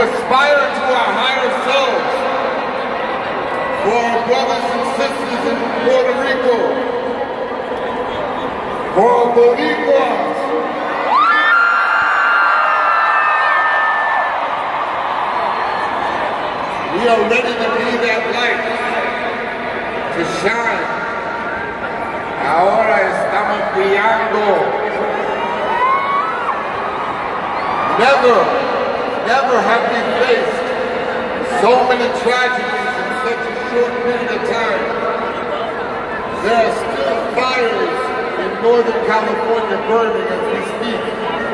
aspire to our higher selves. For our brothers and sisters in Puerto Rico. For our Boricuas. We are ready to be that light, to shine. Ahora estamos brillando. Never, never have we faced so many tragedies in such a short period of time. There are still fires in Northern California burning as we speak.